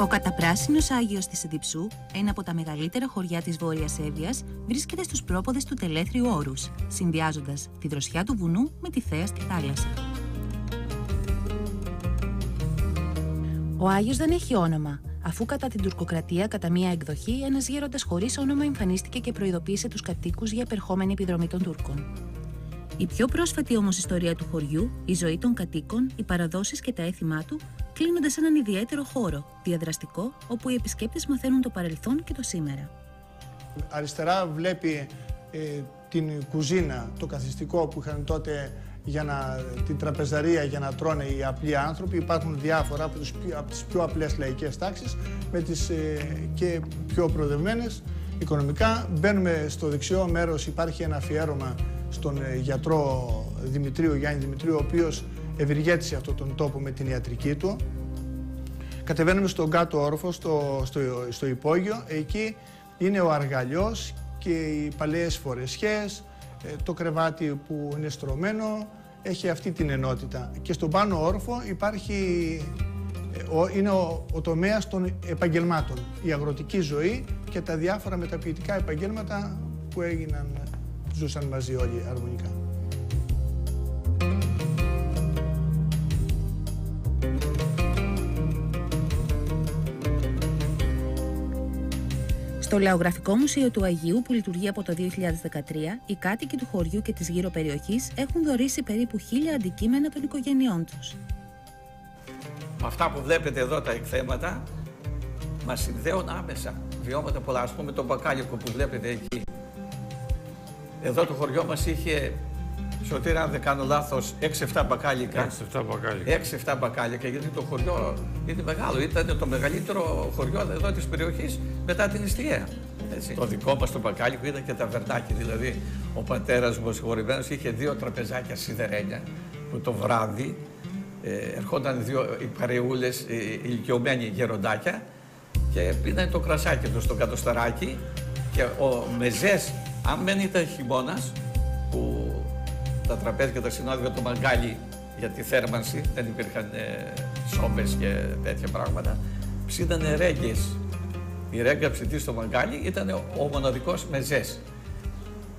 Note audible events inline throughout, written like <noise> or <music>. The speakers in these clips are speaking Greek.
Ο καταπράσινος Άγιος της Διψού, ένα από τα μεγαλύτερα χωριά της Βόρειας Εύβοιας, βρίσκεται στους πρόποδες του Τελέθριου Όρους, συνδυάζοντας τη δροσιά του βουνού με τη θέα στη θάλασσα. Ο Άγιος δεν έχει όνομα, αφού κατά την τουρκοκρατία, κατά μία εκδοχή, ένας γέροντας χωρίς όνομα εμφανίστηκε και προειδοποίησε τους κατοίκους για επερχόμενη επιδρομή των Τούρκων. Η πιο πρόσφατη όμως ιστορία του χωριού, η ζωή των κατοίκων, οι παραδόσεις και τα έθιμά του, κλείνονται σε έναν ιδιαίτερο χώρο, διαδραστικό, όπου οι επισκέπτες μαθαίνουν το παρελθόν και το σήμερα. Αριστερά βλέπει ε, την κουζίνα, το καθιστικό που είχαν τότε για να, την τραπεζαρία για να τρώνε οι απλοί άνθρωποι. Υπάρχουν διάφορα από, τους, από τις πιο απλές λαϊκές τάξεις με τις, ε, και πιο προοδευμένες οικονομικά. Μπαίνουμε στο δεξιό μέρος, υπάρχει ένα αφιέρωμα στον ε, γιατρό Δημητρίου, Γιάννη Δημητρίου, ο οποίος ευεργέτησε αυτόν τον τόπο με την ιατρική του. Κατεβαίνουμε στον κάτω όροφο, στο, στο, στο υπόγειο. Εκεί είναι ο αργαλιός και οι παλαιές φορεσιές, ε, το κρεβάτι που είναι στρωμένο, έχει αυτή την ενότητα. Και στον πάνω όροφο υπάρχει, ε, είναι ο, ο τομέας των επαγγελμάτων, η αγροτική ζωή και τα διάφορα μεταποιητικά επαγγέλματα που έγιναν, ζούσαν μαζί όλοι αρμονικά. Στο Λαογραφικό Μουσείο του Αγίου που λειτουργεί από το 2013, οι κάτοικοι του χωριού και της γύρω περιοχής έχουν δωρήσει περίπου χίλια αντικείμενα των οικογενειών τους. Αυτά που βλέπετε εδώ τα εκθέματα μας συνδέουν άμεσα. Βιώματα πολλά, ας πούμε το μπακάλικο που βλέπετε εκεί. Εδώ το χωριό μας είχε Σωτήρα, αν δεν κάνω λάθος, 6-7 μπακάλικα. 6-7 μπακάλικα. 6-7 μπακάλικα, γιατί το χωριό είναι μεγάλο. Ήταν το μεγαλύτερο χωριό εδώ της περιοχής μετά την Ιστιαία. Έτσι. Το δικό μας το μπακάλικο ήταν και τα βερτάκια. Δηλαδή, ο πατέρας μου, συγχωρημένος, είχε δύο τραπεζάκια σιδερένια που το βράδυ ε, ερχόταν δύο οι παρεούλες, οι ηλικιωμένοι γεροντάκια και πίνανε το κρασάκι τους στο κατοσταράκι και ο μεζές, αν δεν ήταν χειμώνας, που τα τραπέζια και τα συνόδια το μαγκάλι για τη θέρμανση, δεν υπήρχαν ε, σόμπες και τέτοια πράγματα. Ψήνανε ρέγγες. Η ρέγγα ψητής στο μαγκάλι ήταν ο μοναδικός μεζές.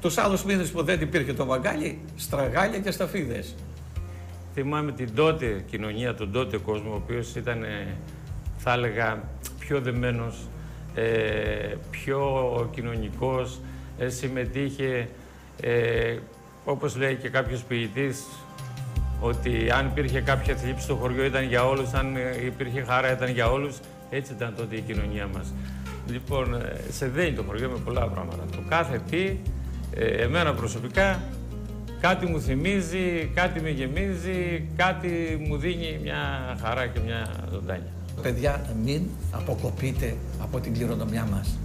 Τους άλλους μήνες που δεν υπήρχε το μαγκάλι, στραγάλια και σταφίδες. Θυμάμαι την τότε κοινωνία, τον τότε κόσμο, ο οποίος ήταν, θα έλεγα, πιο δεμένος, ε, πιο κοινωνικός, ε, συμμετείχε ε, όπως λέει και κάποιος ποιητής, ότι αν υπήρχε κάποια θλίψη στο χωριό ήταν για όλους, αν υπήρχε χαρά ήταν για όλους. Έτσι ήταν τότε η κοινωνία μας. Λοιπόν, ε, σε δένει το χωριό με πολλά πράγματα. Το κάθε τι, ε, εμένα προσωπικά, κάτι μου θυμίζει, κάτι με γεμίζει, κάτι μου δίνει μια χαρά και μια ζωντάνια. Παιδιά, μην αποκοπείτε από την κληρονομιά μας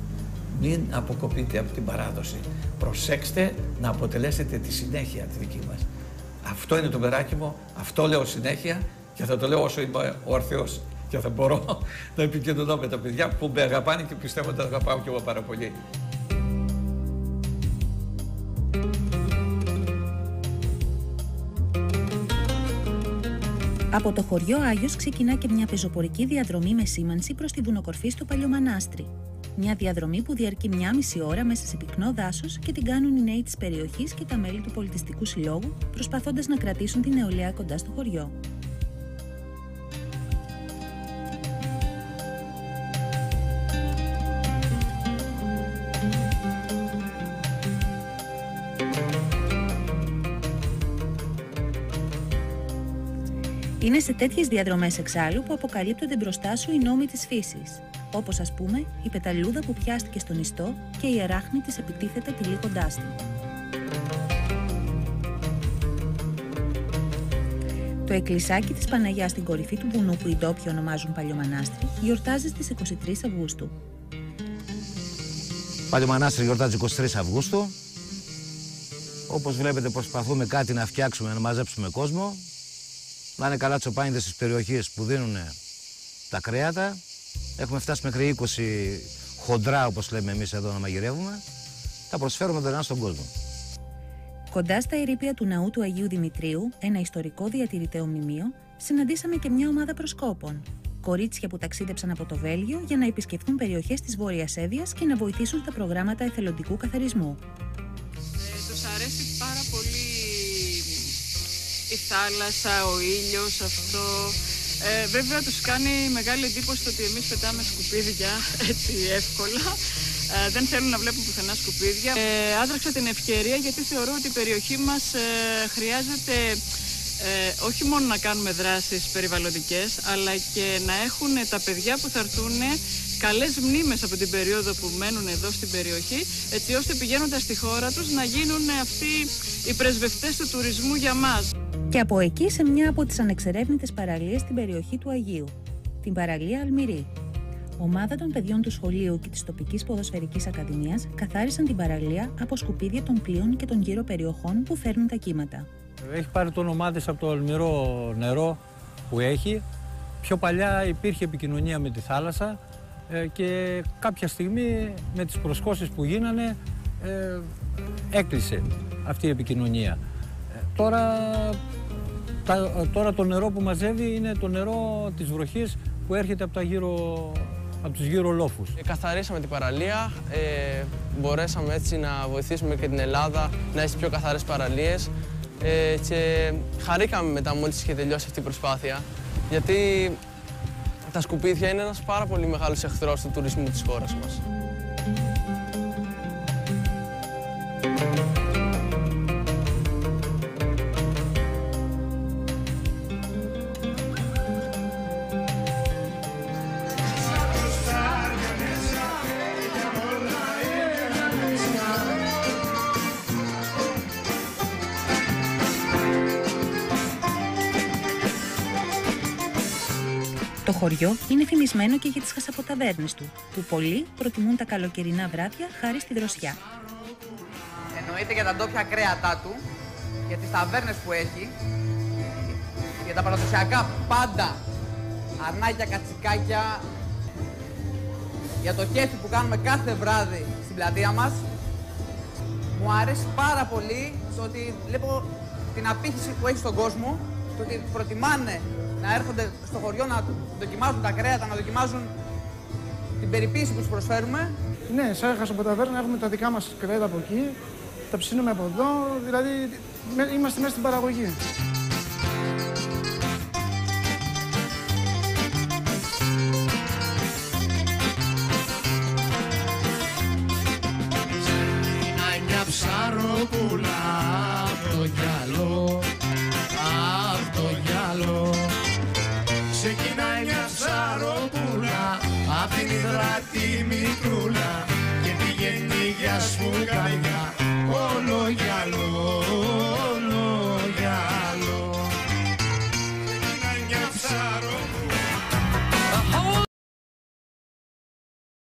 μην αποκοπείτε από την παράδοση. Προσέξτε να αποτελέσετε τη συνέχεια τη δική μας. Αυτό είναι το μεράκι μου, αυτό λέω συνέχεια και θα το λέω όσο είμαι ο Αρθεός και θα μπορώ <laughs> να επικοινωνώ με τα παιδιά που με αγαπάνε και πιστεύω ότι τα αγαπάω και εγώ πάρα πολύ. Από το χωριό Άγιος ξεκινά και μια πεζοπορική διαδρομή με σήμανση προς τη βουνοκορφή στο Παλιομανάστρι. Μια διαδρομή που διαρκεί μια μισή ώρα μέσα σε πυκνό δάσος και την κάνουν οι νέοι της περιοχής και τα μέλη του πολιτιστικού συλλόγου, προσπαθώντας να κρατήσουν την νεολαία κοντά στο χωριό. Είναι σε τέτοιες διαδρομές εξάλλου που αποκαλύπτονται μπροστά σου οι νόμοι της φύσης, όπως ας πούμε η πεταλούδα που πιάστηκε στον ιστό και η αράχνη της επιτίθεται τυλίγοντάς την. Το εκκλησάκι της Παναγιάς στην κορυφή του βουνού που οι ντόπιοι ονομάζουν Παλιομανάστρη γιορτάζει στις 23 Αυγούστου. Παλιομανάστρη γιορτάζει 23 Αυγούστου. Όπως βλέπετε προσπαθούμε κάτι να φτιάξουμε, να μαζέψουμε κόσμο. Να είναι καλά τσοπάνιδες στις περιοχές που δίνουν τα κρέατα Έχουμε φτάσει μέχρι 20 χοντρά, όπως λέμε εμείς εδώ να μαγειρεύουμε. Τα προσφέρουμε δωρεάν στον κόσμο. Κοντά στα ερήπια του ναού του Αγίου Δημητρίου, ένα ιστορικό διατηρητέο μνημείο, συναντήσαμε και μια ομάδα προσκόπων. κορίτσια που ταξίδεψαν από το Βέλγιο για να επισκεφθούν περιοχές της Βόρειας Εύβοιας και να βοηθήσουν τα προγράμματα εθελοντικού καθαρισμού. Ε, τους αρέσει πάρα πολύ η θάλασσα, ο ήλιος, αυτό. Ε, βέβαια τους κάνει μεγάλη εντύπωση το ότι εμείς πετάμε σκουπίδια <laughs> έτσι εύκολα. Ε, δεν θέλουν να βλέπουν πουθενά σκουπίδια. Ε, άδραξα την ευκαιρία γιατί θεωρώ ότι η περιοχή μας ε, χρειάζεται ε, όχι μόνο να κάνουμε δράσεις περιβαλλοντικές, αλλά και να έχουν τα παιδιά που θα έρθουν καλές μνήμες από την περίοδο που μένουν εδώ στην περιοχή, έτσι ώστε πηγαίνοντας στη χώρα τους να γίνουν αυτοί οι πρεσβευτές του τουρισμού για μας. Και από εκεί σε μια από τις ανεξερεύνητες παραλίες στην περιοχή του Αγίου, την παραλία Αλμυρή. Ομάδα των παιδιών του σχολείου και της τοπικής ποδοσφαιρικής ακαδημίας καθάρισαν την παραλία από σκουπίδια των πλοίων και των γύρω περιοχών που φέρνουν τα κύματα. Έχει πάρει το όνομά της από το αλμυρό νερό που έχει. Πιο παλιά υπήρχε επικοινωνία με τη θάλασσα ε, και κάποια στιγμή με τις προσχώσεις που γίνανε ε, έκλεισε αυτή η επικοινωνία. Ε, τώρα, τώρα το νερό που μαζεύει είναι το νερό της βροχής που έρχεται από, τα γύρω, από τους γύρω λόφους. καθαρίσαμε την παραλία, μπορέσαμε έτσι να βοηθήσουμε και την Ελλάδα να έχει πιο καθαρές παραλίες ε, και χαρήκαμε μετά μόλις είχε τελειώσει αυτή η προσπάθεια γιατί τα σκουπίδια είναι ένας πάρα πολύ μεγάλος εχθρός του τουρισμού της χώρας μας. Το χωριό είναι φημισμένο και για τις χασαποταβέρνες του, που πολλοί προτιμούν τα καλοκαιρινά βράδια χάρη στη δροσιά. Εννοείται για τα ντόπια κρέατά του, για τις ταβέρνες που έχει, για τα παραδοσιακά πάντα, αρνάκια, κατσικάκια, για το κέφι που κάνουμε κάθε βράδυ στην πλατεία μας. Μου αρέσει πάρα πολύ το ότι βλέπω την απήχηση που έχει στον κόσμο, το ότι προτιμάνε να έρχονται στο χωριό να δοκιμάζουν τα κρέατα, να δοκιμάζουν την περιποίηση που τους προσφέρουμε. Ναι, σαν χασοποταβέρνα έχουμε τα δικά μας κρέατα από εκεί, τα ψήνουμε από εδώ, δηλαδή είμαστε μέσα στην παραγωγή. ψαροπούλα República.